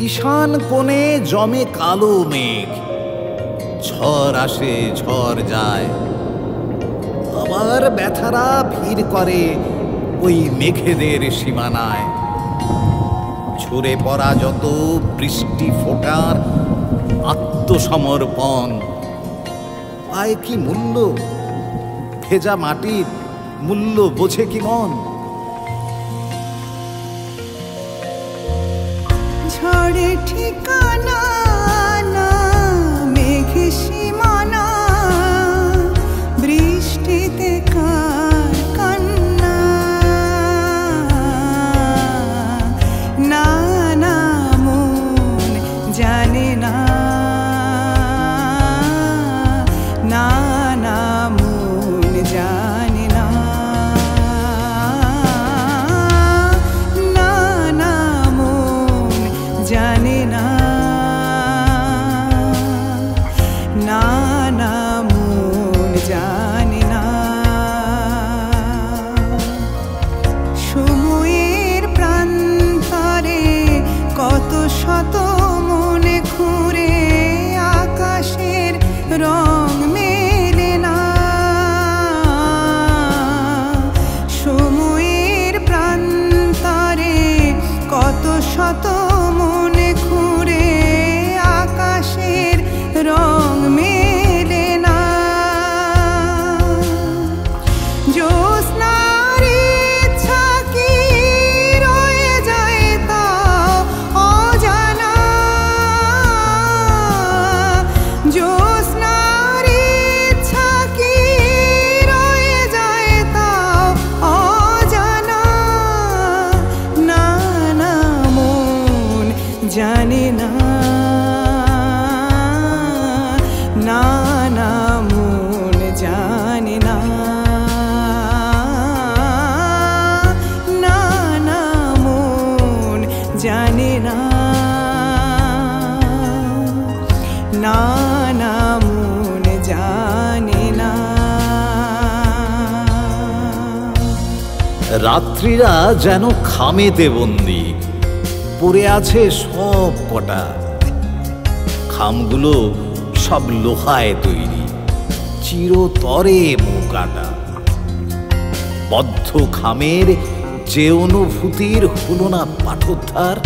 ঈশান কোণে জমে কালো মেঘ। ঝড় আসে, ঝড় যায়। আবার ব্যথারা ভিড় করে ওই মেঘেদের সীমানায়। ঝরে পড়া যত বৃষ্টি ফোটার আত্মসমর্পণ। পায় কি মূল্য? ভেজা মাটির মূল্য বোঝে কি মন? ঝড়ে ঠিকানা রাত্রিরা যেন খামেতে বন্দি পড়ে আছে সব কটা। খামগুলো সব লোহায় তৈরি, চিরতরে মোকাটা। বদ্ধ খামের যে অনুভূতির হলো না পাঠোদ্ধার,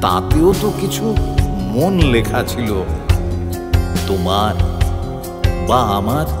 তাতেও তো কিছু মন লেখা ছিল। তোমার বা আমার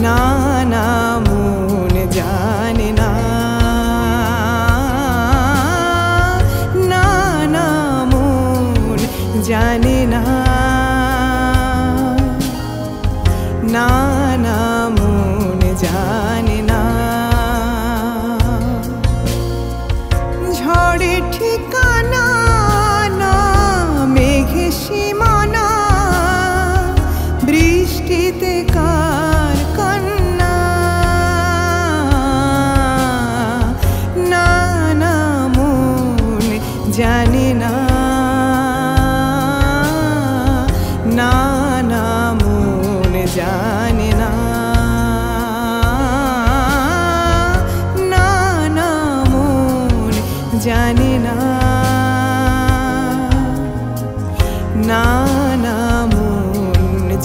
now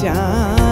想